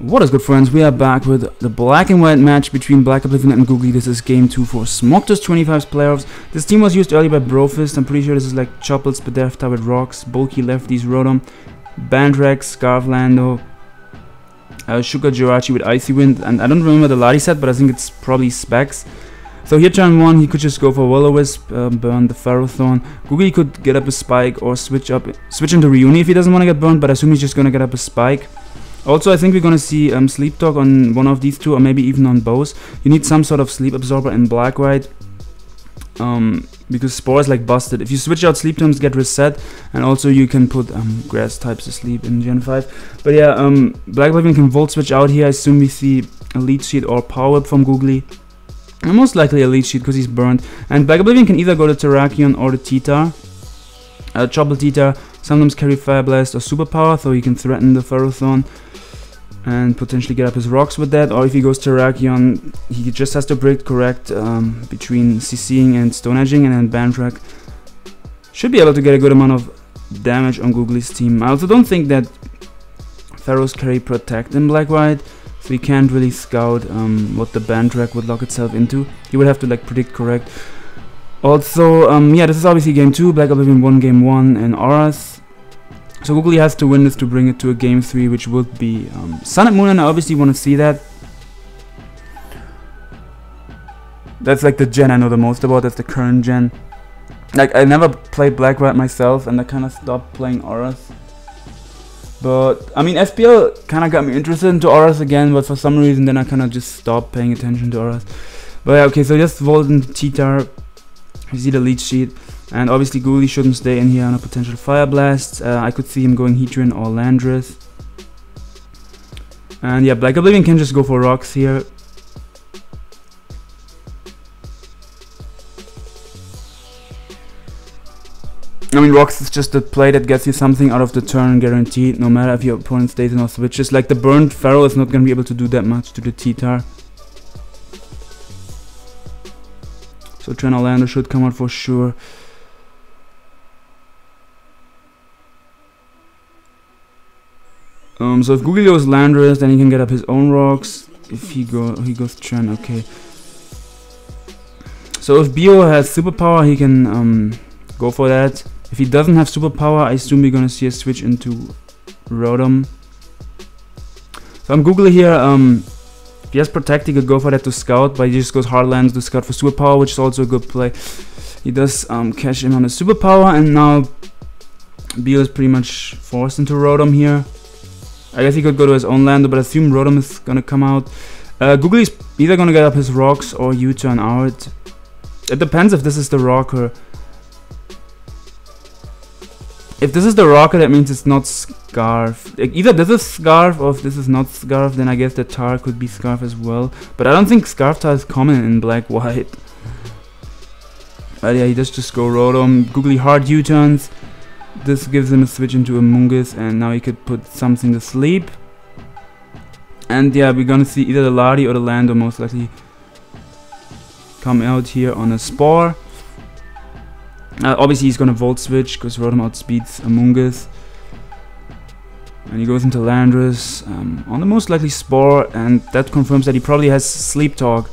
What is good friends, we are back with the black and white match between Black Oblivion and Googly. This is game 2 for Smogtours 25's playoffs. This team was used earlier by Brofist, I'm pretty sure this is like Chopples, Bedefta with Rocks, Bulky Lefties, Rotom, Bandrex, Scarflando, uh, Shuca Jirachi with Icy Wind, and I don't remember the Lati set, but I think it's probably Specs. So here turn 1, he could just go for Will-O-Wisp, uh, burn the Ferrothorn. Googly could get up a Spike or switch up, switch into Reuni if he doesn't want to get burned, but I assume he's just gonna get up a Spike. Also, I think we're gonna see um, Sleep Talk on one of these two, or maybe even on both. You need some sort of Sleep Absorber in Black White, um, because Spore is like busted. If you switch out Sleep Tomes, get reset, and also you can put um, Grass types to sleep in Gen 5. But yeah, um, Black Oblivion can Volt Switch out here. I assume we see a Leech Seed or Power up from Googly. And most likely a Leech Seed because he's burned. And Black Oblivion can either go to Terrakion or to T-Tar. Uh, Trouble T-Tar sometimes carry Fire Blast or Superpower, so he can threaten the Ferrothorn and potentially get up his rocks with that. Or if he goes to Rakion, he just has to break correct um, between CCing and Stone Edging, and then Bandrak should be able to get a good amount of damage on Googly's team. I also don't think that Ferros carry Protect in Black White, so he can't really scout um, what the Bandrak would lock itself into. He would have to like predict correct. Also, um, yeah, this is obviously game 2, Black Oblivion won game 1 in ORAS. So Googly has to win this to bring it to a game 3, which would be um, Sun and Moon, and I obviously want to see that. That's like the gen I know the most about, that's the current gen. Like, I never played Black White myself, and I kind of stopped playing ORAS. But, I mean, SPL kind of got me interested into ORAS again, but for some reason then I kind of just stopped paying attention to ORAS. But yeah, okay, so just Volt and T-Tar. You see the Leech Seed. And obviously Googly shouldn't stay in here on a potential Fire Blast. Uh, I could see him going Heatran or Landorus. And yeah, Black Oblivion can just go for rocks here. I mean, rocks is just a play that gets you something out of the turn guaranteed, no matter if your opponent stays in or switches. Like the burned Ferro is not going to be able to do that much to the T-Tar. So Trenalander should come out for sure. Um, so if Google goes Landorus, then he can get up his own rocks. If he go he goes Tren, okay. So if Bio has superpower, he can um, go for that. If he doesn't have superpower, I assume we're gonna see a switch into Rotom. So I'm Googly here. Um, if he has Protect, he could go for that to Scout, but he just goes Hardlands to Scout for superpower, which is also a good play. He does um, cash in on the superpower, and now Bio is pretty much forced into Rotom here. I guess he could go to his own lander, but I assume Rotom is gonna come out. Uh, Googly's either gonna get up his rocks or U-turn out. It depends if this is the rocker. If this is the rocker, that means it's not Scarf. Either this is Scarf or if this is not Scarf, then I guess the Tar could be Scarf as well. But I don't think Scarf Tar is common in Black-White. But yeah, he does just go Rotom. Googly hard U-turns. This gives him a switch into Amoonguss and now he could put something to sleep. And yeah, we're gonna see either the Lati or the Lando most likely come out here on a Spore. Uh, obviously he's gonna Volt Switch because Rotom outspeeds Amoonguss. And he goes into Landorus um, on the most likely Spore and that confirms that he probably has Sleep Talk.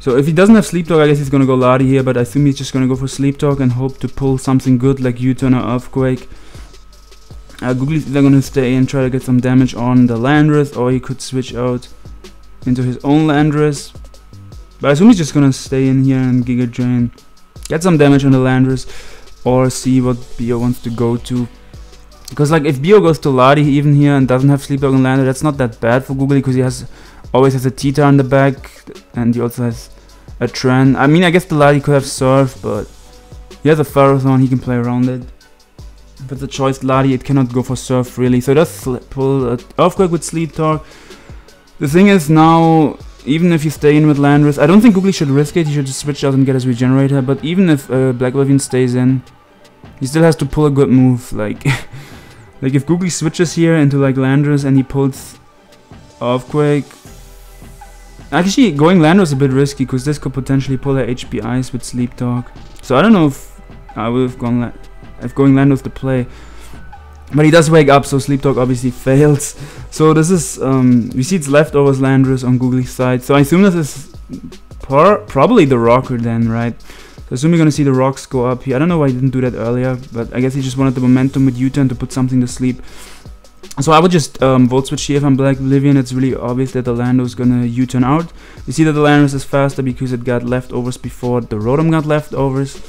So if he doesn't have Sleep Talk, I guess he's gonna go Lati here, but I assume he's just gonna go for Sleep Talk and hope to pull something good like U-Turn or Earthquake. Uh, Googly's either gonna stay and try to get some damage on the Landorus, or he could switch out into his own Landorus. But I assume he's just gonna stay in here and Giga Drain, get some damage on the Landorus, or see what Bio wants to go to. Because like if Bio goes to Lati even here and doesn't have Sleep and Lander, that's not that bad for Googly because he has always has a T-Tar in the back and he also has a Tren. I mean, I guess the Lati could have Surf, but he has a Ferrothorn, he can play around it. If it's a choice Lati, it cannot go for Surf really, so it does pull an Earthquake with Sleep Talk. The thing is now, even if you stay in with Landorus, I don't think Googly should risk it, he should just switch out and get his Regenerator, but even if uh, Black Oblivion stays in, he still has to pull a good move, like... like if Googly switches here into like Landorus and he pulls Earthquake, Actually, going land was a bit risky because this could potentially pull their HP Ice with Sleep Talk. So I don't know if I would have gone if going land was the play. But he does wake up, so Sleep Talk obviously fails. So this is, um, we see it's leftovers Landorus on Googly's side. So I assume this is probably the rocker then, right? So I assume you're gonna see the rocks go up here. I don't know why he didn't do that earlier, but I guess he just wanted the momentum with U-turn to put something to sleep. So I would just um, volt switch here if I'm Black Oblivion. It's really obvious that the Lando's gonna U-turn out. You see that the Landorus is faster because it got leftovers before the Rotom got leftovers.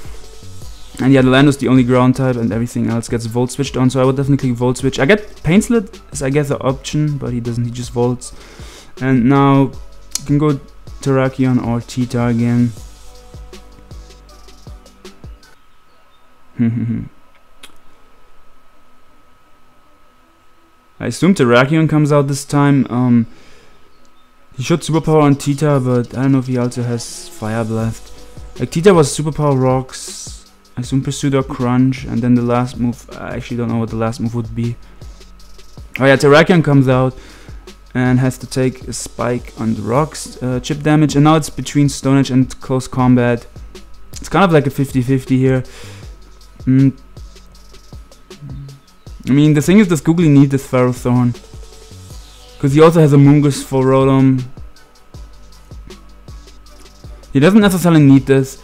And yeah, the Lando's the only ground type and everything else gets volt switched on. So I would definitely volt switch. I get Pain Split is I guess the option, but he doesn't, he just volts. And now you can go Terrakion or T-Tar again. I assume Terrakion comes out this time. Um, he should superpower on T-Tar, but I don't know if he also has Fire Blast. Like T-Tar was superpower rocks. I assume Pursuit or Crunch, and then the last move. I actually don't know what the last move would be. Oh yeah, Terrakion comes out and has to take a spike on the rocks, uh, chip damage, and now it's between Stone Edge and close combat. It's kind of like a 50-50 here. Mm, I mean, the thing is, does Googly need this Ferrothorn? Because he also has Amoonguss for Rotom. He doesn't necessarily need this.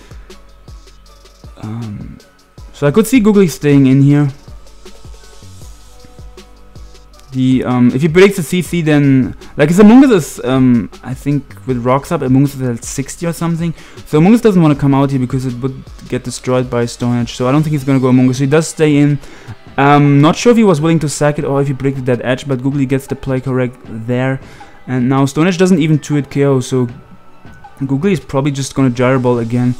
Um, so I could see Googly staying in here. The um, if he predicts a CC, then like if Amoonguss is um, I think with rocks up, Amoonguss is at 60 or something. So Amoonguss doesn't want to come out here because it would get destroyed by Stone Edge. So I don't think he's gonna go Amoonguss. So he does stay in. Um, not sure if he was willing to sack it or if he breaks that edge, but Googly gets the play correct there. And now Stone Edge doesn't even 2-hit KO, so Googly is probably just gonna Gyro Ball again.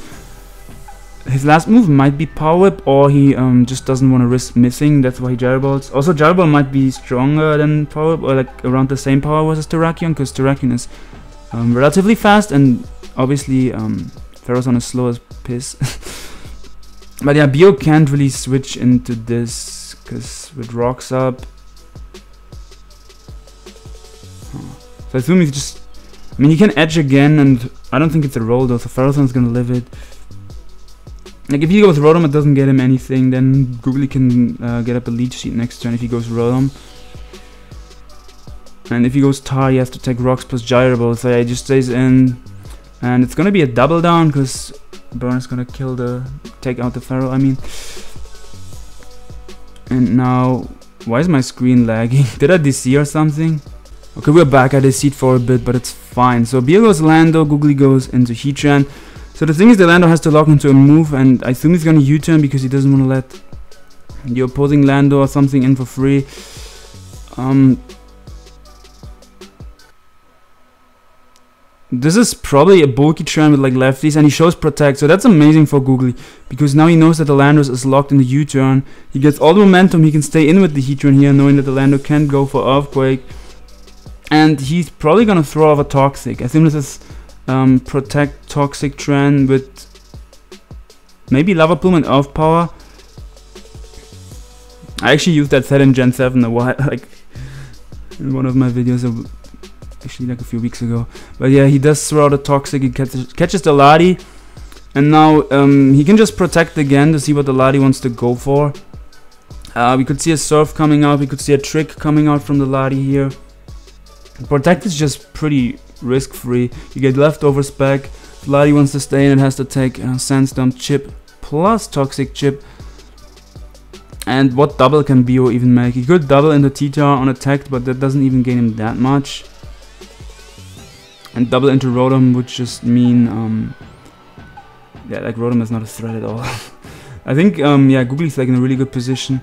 His last move might be Power Whip, or he um, just doesn't want to risk missing, that's why he Gyro Also, Gyro might be stronger than Power Whip, or like around the same power as Terrakion, because Terrakion is um, relatively fast, and obviously um, Ferrothorn is slow as piss. but yeah, Bio can't really switch into this because with rocks up huh. so I assume he's just I mean he can edge again and I don't think it's a roll though so Ferrothorn's gonna live it like if he goes Rotom it doesn't get him anything then Googly can uh, get up a leech seed next turn if he goes Rotom and if he goes Tar he has to take rocks plus Gyro so yeah, he just stays in and it's gonna be a double down because Burn is gonna kill the take out the Ferro I mean and now, why is my screen lagging? Did I DC or something? Okay, we're back. I DC'd for a bit, but it's fine. So Beer goes Lando, Googly goes into Heatran. So the thing is, the Lando has to lock into a move, and I assume he's gonna U-turn because he doesn't want to let the opposing Lando or something in for free. Um, This is probably a bulky trend with like lefties and he shows protect so that's amazing for Googly because now he knows that the Landorus is locked in the U-turn. He gets all the momentum, he can stay in with the Heatran here knowing that the Lando can't go for Earthquake. And he's probably gonna throw off a Toxic. I think this is um, protect Toxic trend with maybe Lava Plume and Earth Power. I actually used that set in Gen 7 a while like in one of my videos actually like a few weeks ago. But yeah, he does throw out a toxic. He catches, catches the Lati, and now um, he can just protect again to see what the Lati wants to go for. Uh, we could see a surf coming out. We could see a trick coming out from the Lati here. Protect is just pretty risk-free. You get leftover spec, Lati wants to stay and it has to take a Sandstorm chip plus Toxic chip. And what double can Bio even make? He could double into T-Tar on attack, but that doesn't even gain him that much. And double into Rotom would just mean, um, yeah, like Rotom is not a threat at all. I think, um, yeah, Googly's like in a really good position.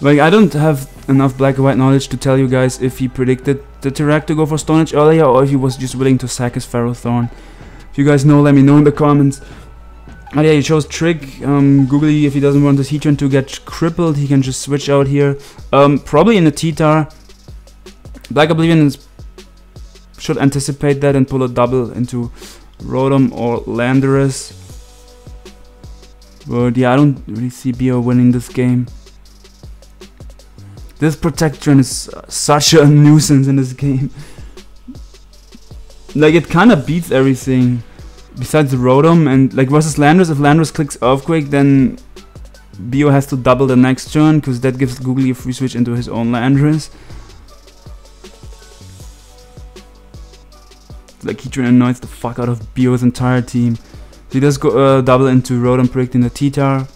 Like, I don't have enough black and white knowledge to tell you guys if he predicted the Tirac to go for Stone Edge earlier or if he was just willing to sack his Ferrothorn. If you guys know, let me know in the comments. Oh yeah, he chose Trick. Um, Googly, if he doesn't want his Heatran to get crippled, he can just switch out here. Um, probably in the T-Tar. Black Oblivion should anticipate that and pull a double into Rotom or Landorus. But yeah, I don't really see Bio winning this game. This protection is such a nuisance in this game. like it kind of beats everything besides the Rotom and like versus Landorus. If Landorus clicks Earthquake, then Bio has to double the next turn because that gives Googly a free switch into his own Landorus. Like Heatran annoys the fuck out of Bio's entire team. He does go uh, double into Rotom predicting the T-Tar.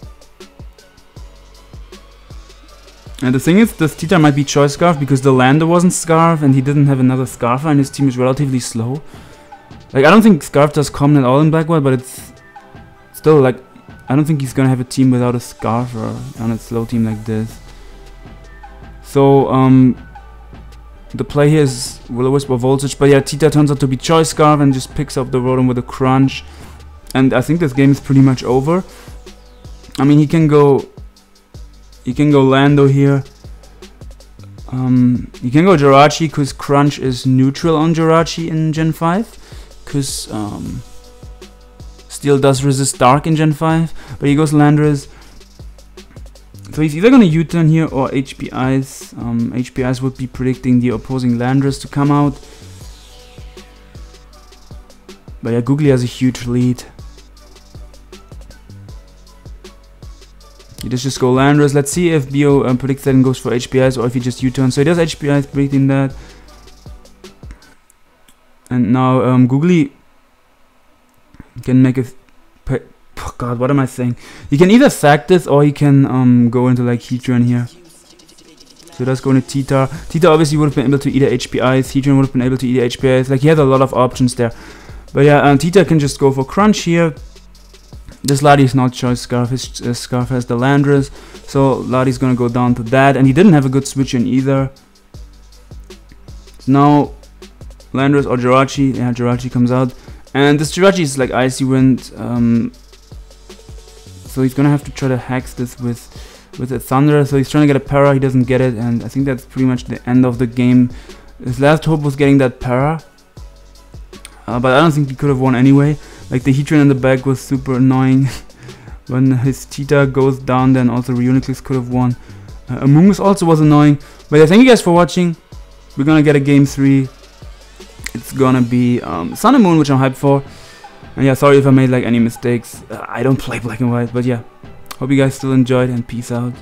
And the thing is, this T-Tar might be Choice Scarf because the lander wasn't Scarf and he didn't have another Scarfer and his team is relatively slow. Like, I don't think Scarf does common at all in Black but it's still like, I don't think he's gonna have a team without a Scarfer on a slow team like this. So, um, the play here is Will-O-Wisp or Voltage, but yeah, T-Tar turns out to be Choice Scarf and just picks up the Rotom with a Crunch. And I think this game is pretty much over. I mean, he can go you can go Lando here. Um, you can go Jirachi because Crunch is neutral on Jirachi in Gen 5. Because um, Steel does resist Dark in Gen 5. But he goes Landorus. So he's either going to U-turn here or HP Ice. Um, HP Ice would be predicting the opposing Landorus to come out. But yeah, Googly has a huge lead. Does just go Landorus. Let's see if Bio um, predicts that and goes for HP Ice or if he just U-turns. So he does HP Ice predicting that. And now um, Googly can make a... Oh god, what am I saying? He can either sack this or he can um, go into like Heatran here. So he does go into T-Tar. T-Tar obviously would have been able to either HP Ice. Heatran would have been able to either HP Ice. Like he had a lot of options there. But yeah, um, T-Tar can just go for Crunch here. This Lati is not choice scarf, his uh, scarf has the Landorus, so Lati's gonna go down to that, and he didn't have a good switch in either. So now Landorus or Jirachi, yeah Jirachi comes out, and this Jirachi is like Icy Wind, um, so he's gonna have to try to hex this with with a Thunder, so he's trying to get a Para, he doesn't get it, and I think that's pretty much the end of the game. His last hope was getting that Para, uh, but I don't think he could have won anyway. Like the Heatran in the back was super annoying. when his Cheetah goes down then also Reuniclus could have won. Uh, Amoonguss also was annoying. But yeah, thank you guys for watching. We're gonna get a game 3. It's gonna be um, Sun and Moon, which I'm hyped for. And yeah, sorry if I made like any mistakes. Uh, I don't play black and white, but yeah. Hope you guys still enjoyed and peace out.